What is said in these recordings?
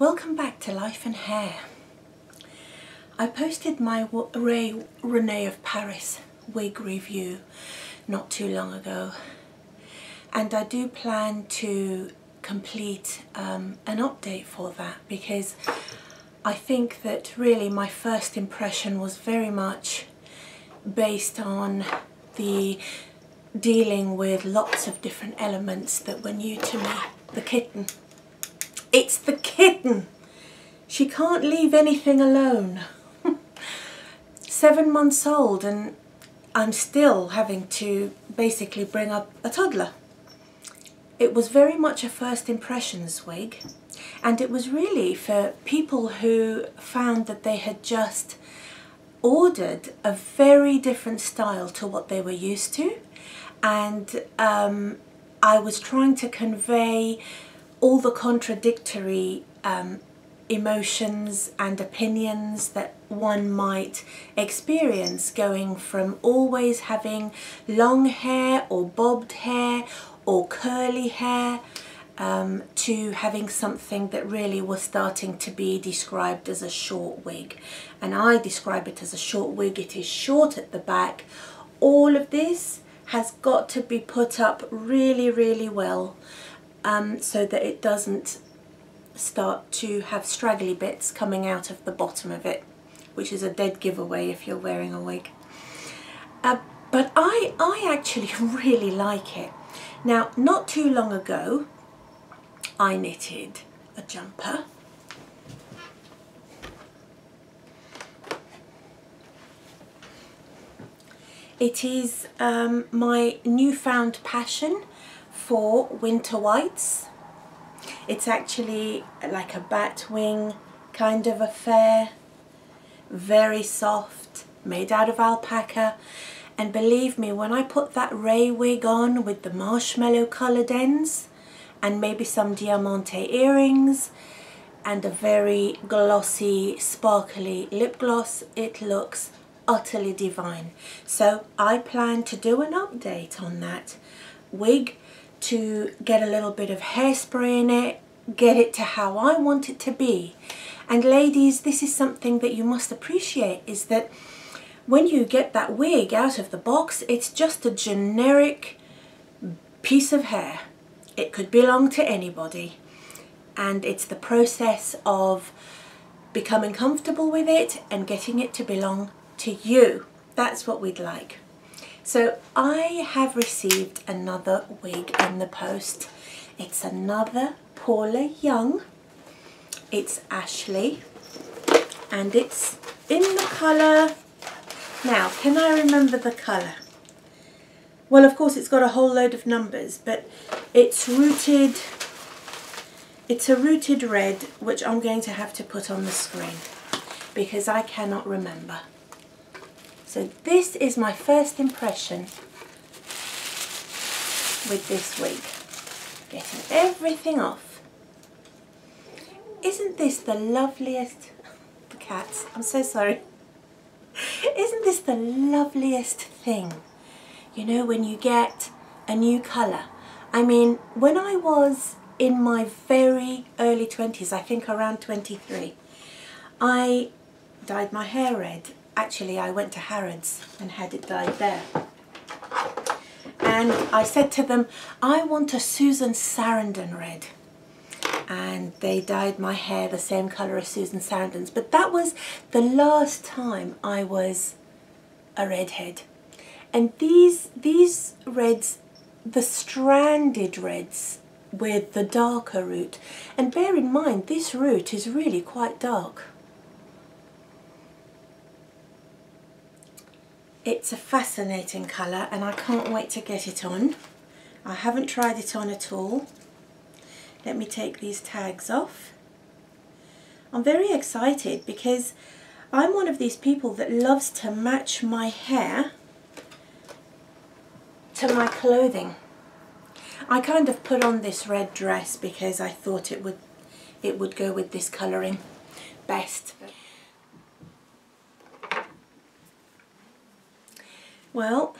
Welcome back to Life and Hair. I posted my Ray Rene of Paris wig review not too long ago and I do plan to complete um, an update for that because I think that really my first impression was very much based on the dealing with lots of different elements that were new to me. The kitten. It's the kitten! She can't leave anything alone. Seven months old and I'm still having to basically bring up a toddler. It was very much a first impressions wig and it was really for people who found that they had just ordered a very different style to what they were used to and um, I was trying to convey all the contradictory um, emotions and opinions that one might experience going from always having long hair or bobbed hair or curly hair um, to having something that really was starting to be described as a short wig. And I describe it as a short wig. It is short at the back. All of this has got to be put up really, really well um, so that it doesn't start to have straggly bits coming out of the bottom of it, which is a dead giveaway if you're wearing a wig. Uh, but I, I actually really like it. Now, not too long ago, I knitted a jumper. It is um, my newfound passion for winter whites. It's actually like a bat wing kind of affair, very soft, made out of alpaca. And believe me, when I put that Ray wig on with the marshmallow coloured ends, and maybe some diamante earrings and a very glossy sparkly lip gloss it looks utterly divine so I plan to do an update on that wig to get a little bit of hairspray in it get it to how I want it to be and ladies this is something that you must appreciate is that when you get that wig out of the box it's just a generic piece of hair it could belong to anybody and it's the process of becoming comfortable with it and getting it to belong to you. That's what we'd like. So I have received another wig in the post. It's another Paula Young. It's Ashlee and it's in the colour, now can I remember the colour? Well of course it's got a whole load of numbers but it's rooted, it's a rooted red which I'm going to have to put on the screen because I cannot remember. So this is my first impression with this wig. Getting everything off. Isn't this the loveliest, the cats, I'm so sorry. Isn't this the loveliest thing? You know, when you get a new colour I mean, when I was in my very early 20s, I think around 23, I dyed my hair red. Actually, I went to Harrods and had it dyed there. And I said to them, I want a Susan Sarandon red. And they dyed my hair the same colour as Susan Sarandon's. But that was the last time I was a redhead. And these, these reds the stranded reds with the darker root. And bear in mind, this root is really quite dark. It's a fascinating colour and I can't wait to get it on. I haven't tried it on at all. Let me take these tags off. I'm very excited because I'm one of these people that loves to match my hair to my clothing. I kind of put on this red dress because I thought it would it would go with this colouring best. Well,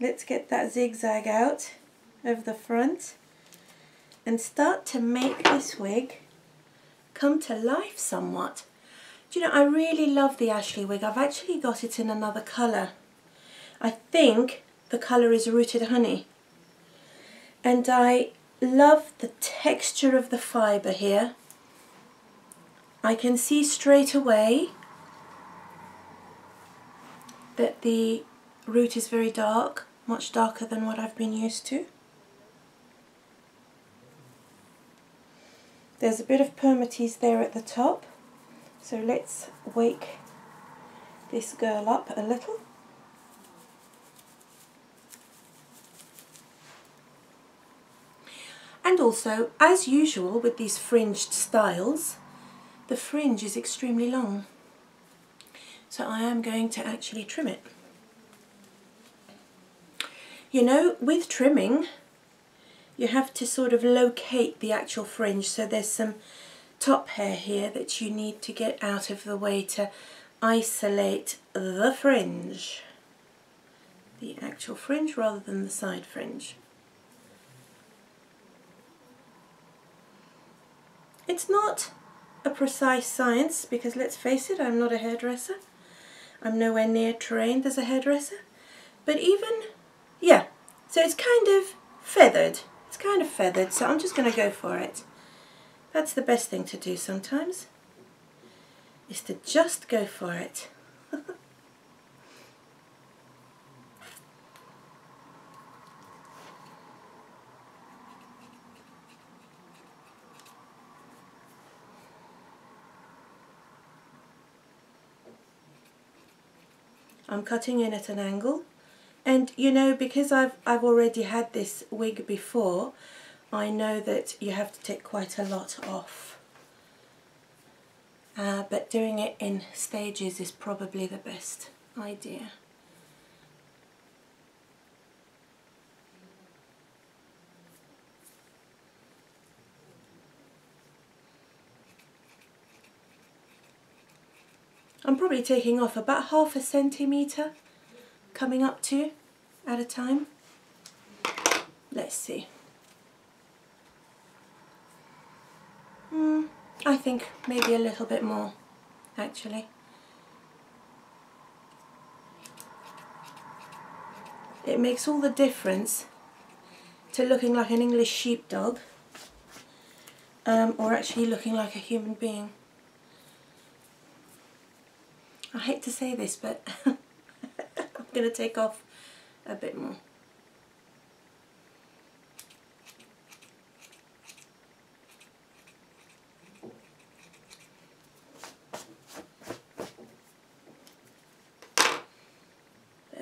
let's get that zigzag out of the front and start to make this wig come to life somewhat. Do you know, I really love the Ashlee wig. I've actually got it in another colour. I think the colour is Rooted Honey. And I love the texture of the fibre here. I can see straight away that the root is very dark, much darker than what I've been used to. There's a bit of permatease there at the top, so let's wake this girl up a little. And also, as usual with these fringed styles, the fringe is extremely long. So I am going to actually trim it. You know, with trimming, you have to sort of locate the actual fringe. So there's some top hair here that you need to get out of the way to isolate the fringe. The actual fringe rather than the side fringe. It's not a precise science because let's face it, I'm not a hairdresser. I'm nowhere near trained as a hairdresser. But even, yeah, so it's kind of feathered. It's kind of feathered, so I'm just going to go for it. That's the best thing to do sometimes, is to just go for it. I'm cutting in at an angle and you know because I've, I've already had this wig before I know that you have to take quite a lot off uh, but doing it in stages is probably the best idea. I'm probably taking off about half a centimetre coming up to at a time. Let's see. Mm, I think maybe a little bit more actually. It makes all the difference to looking like an English sheepdog um, or actually looking like a human being. I hate to say this, but I'm going to take off a bit more.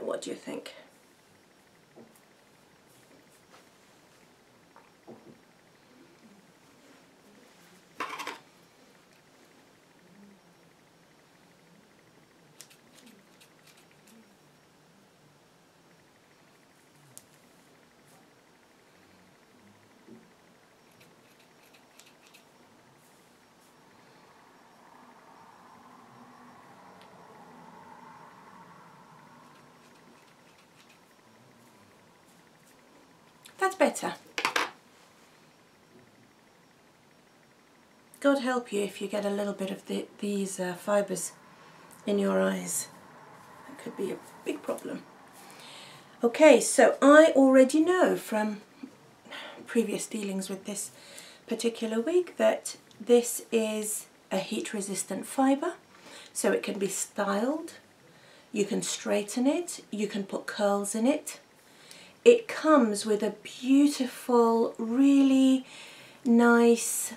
What do you think? That's better. God help you if you get a little bit of the, these uh, fibres in your eyes. That could be a big problem. Okay, so I already know from previous dealings with this particular wig that this is a heat resistant fibre so it can be styled, you can straighten it, you can put curls in it, it comes with a beautiful, really nice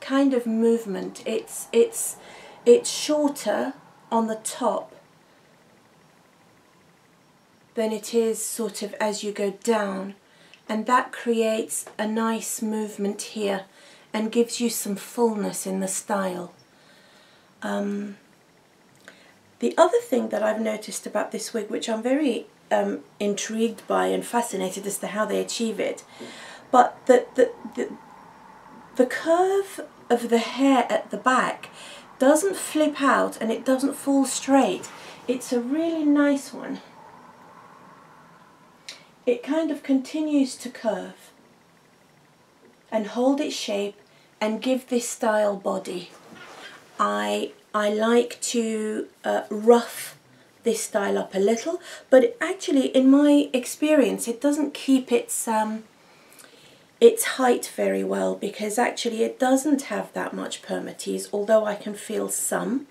kind of movement. It's, it's, it's shorter on the top than it is sort of as you go down and that creates a nice movement here and gives you some fullness in the style. Um, the other thing that I've noticed about this wig, which I'm very um, intrigued by and fascinated as to how they achieve it. But the, the, the, the curve of the hair at the back doesn't flip out and it doesn't fall straight. It's a really nice one. It kind of continues to curve and hold its shape and give this style body. I, I like to uh, rough this style up a little, but actually in my experience it doesn't keep its um, its height very well because actually it doesn't have that much permatease, although I can feel some.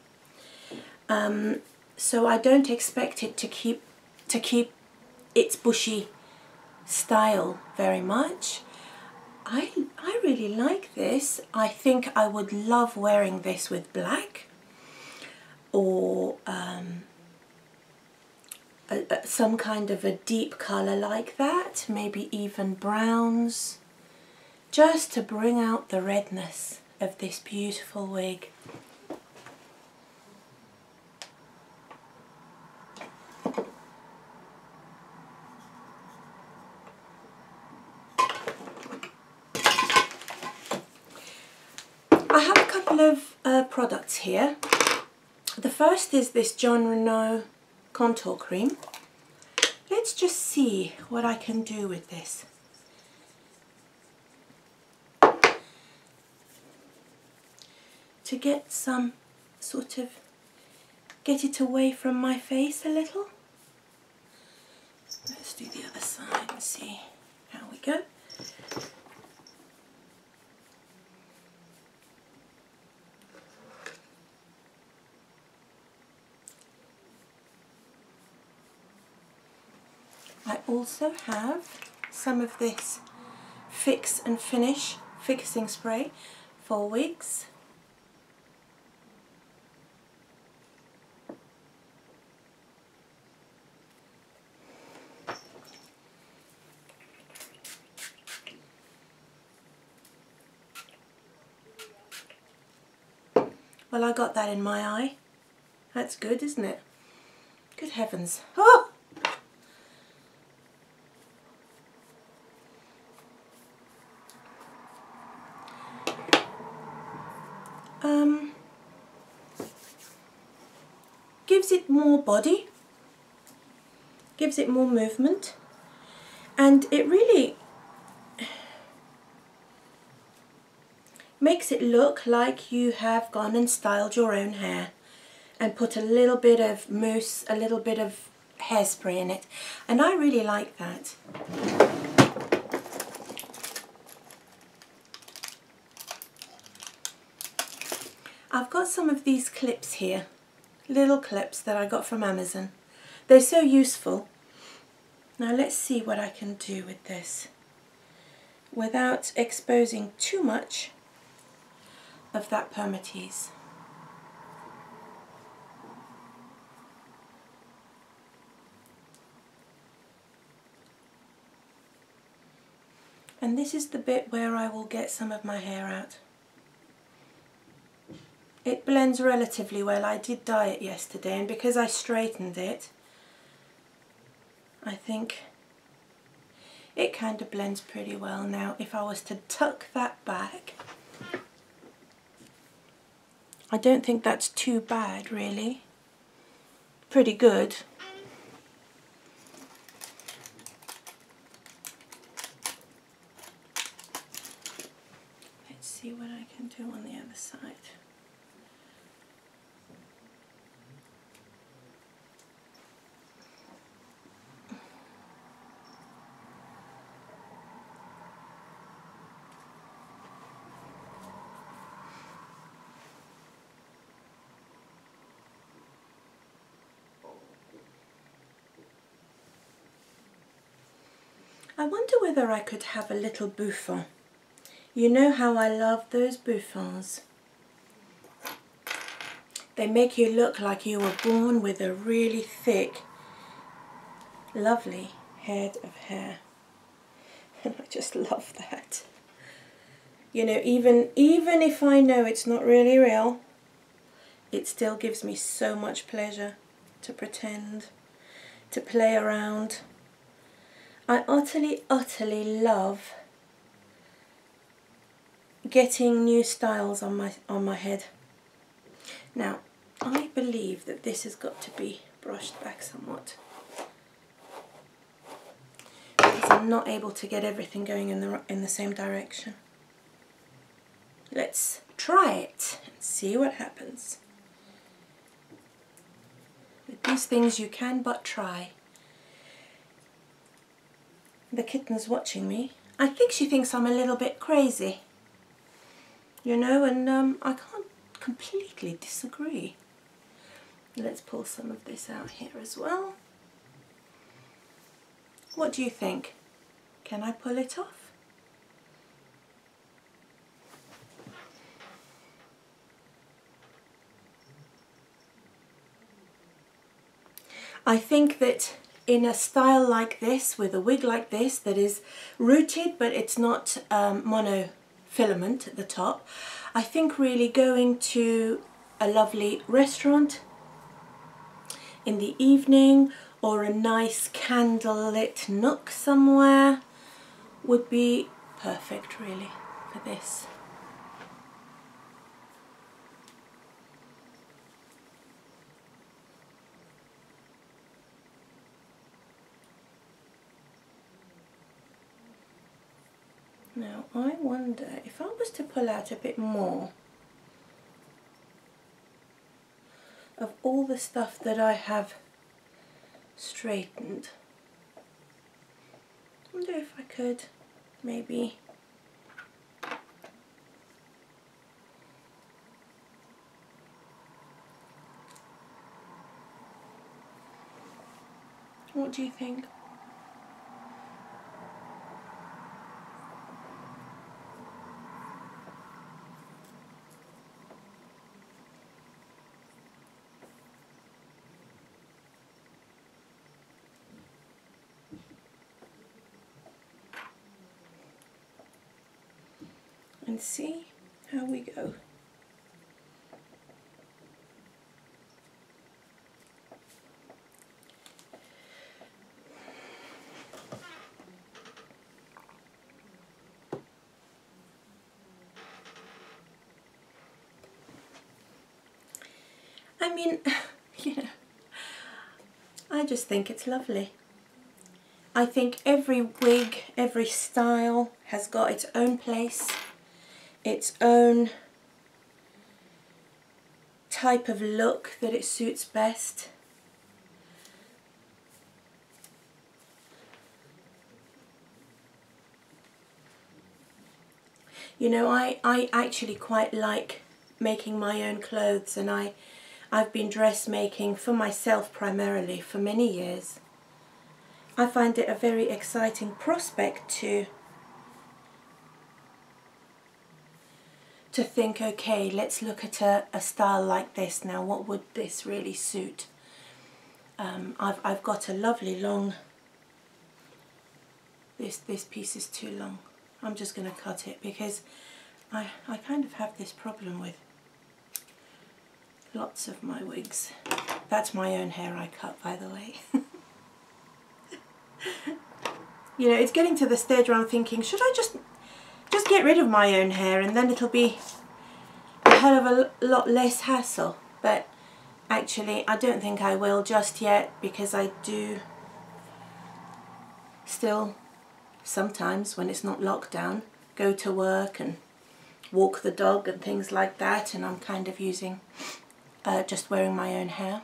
Um, so I don't expect it to keep to keep its bushy style very much. I, I really like this. I think I would love wearing this with black or um, a, a, some kind of a deep colour like that, maybe even browns, just to bring out the redness of this beautiful wig. I have a couple of uh, products here. The first is this Jon Renau contour cream. Let's just see what I can do with this. To get some sort of, get it away from my face a little. Let's do the other side and see how we go. Also have some of this Fix and Finish fixing spray for wigs. Well, I got that in my eye. That's good, isn't it? Good heavens. Oh! um, gives it more body, gives it more movement, and it really makes it look like you have gone and styled your own hair and put a little bit of mousse, a little bit of hairspray in it. And I really like that. I've got some of these clips here, little clips that I got from Amazon. They're so useful. Now let's see what I can do with this without exposing too much of that permatease. And this is the bit where I will get some of my hair out. It blends relatively well. I did dye it yesterday and because I straightened it, I think it kind of blends pretty well. Now if I was to tuck that back, I don't think that's too bad really. Pretty good. Let's see what I can do on the other side. I wonder whether I could have a little bouffant. You know how I love those bouffants. They make you look like you were born with a really thick, lovely head of hair. And I just love that. You know, even, even if I know it's not really real, it still gives me so much pleasure to pretend, to play around. I utterly, utterly love getting new styles on my on my head. Now, I believe that this has got to be brushed back somewhat because I'm not able to get everything going in the in the same direction. let's try it and see what happens. With these things you can but try. The kitten's watching me. I think she thinks I'm a little bit crazy. You know, and um, I can't completely disagree. Let's pull some of this out here as well. What do you think? Can I pull it off? I think that in a style like this, with a wig like this, that is rooted but it's not um, monofilament at the top, I think really going to a lovely restaurant in the evening or a nice candlelit nook somewhere would be perfect really for this. Now I wonder if I was to pull out a bit more of all the stuff that I have straightened. I wonder if I could maybe What do you think? And see how we go. I mean, you know, I just think it's lovely. I think every wig, every style has got its own place its own type of look that it suits best. You know, I, I actually quite like making my own clothes and I, I've been dressmaking for myself primarily for many years. I find it a very exciting prospect to to think, okay, let's look at a, a style like this now. What would this really suit? Um, I've, I've got a lovely long, this, this piece is too long. I'm just going to cut it because I, I kind of have this problem with lots of my wigs. That's my own hair I cut, by the way. you know, it's getting to the stage where I'm thinking, should I just just get rid of my own hair and then it'll be a hell of a lot less hassle. But actually I don't think I will just yet because I do still sometimes when it's not lockdown go to work and walk the dog and things like that and I'm kind of using uh, just wearing my own hair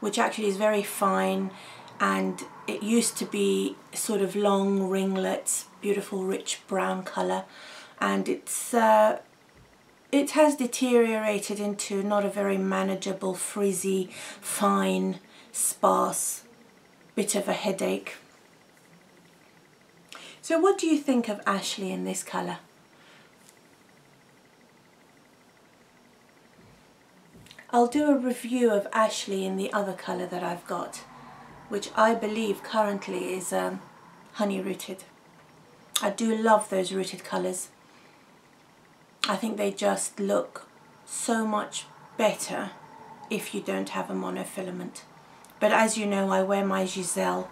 which actually is very fine and it used to be sort of long ringlets, beautiful rich brown colour and it's uh, it has deteriorated into not a very manageable, frizzy, fine, sparse, bit of a headache. So what do you think of Ashlee in this colour? I'll do a review of Ashlee in the other colour that I've got which I believe currently is um, honey rooted. I do love those rooted colours. I think they just look so much better if you don't have a monofilament. But as you know, I wear my Giselle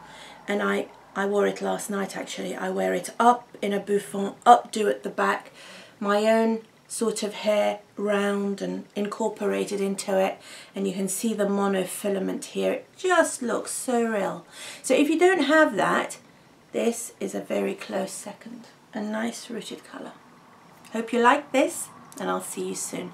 and I, I wore it last night actually. I wear it up in a bouffant, updo at the back, my own sort of hair round and incorporated into it and you can see the monofilament here it just looks so real so if you don't have that this is a very close second a nice rooted color hope you like this and I'll see you soon.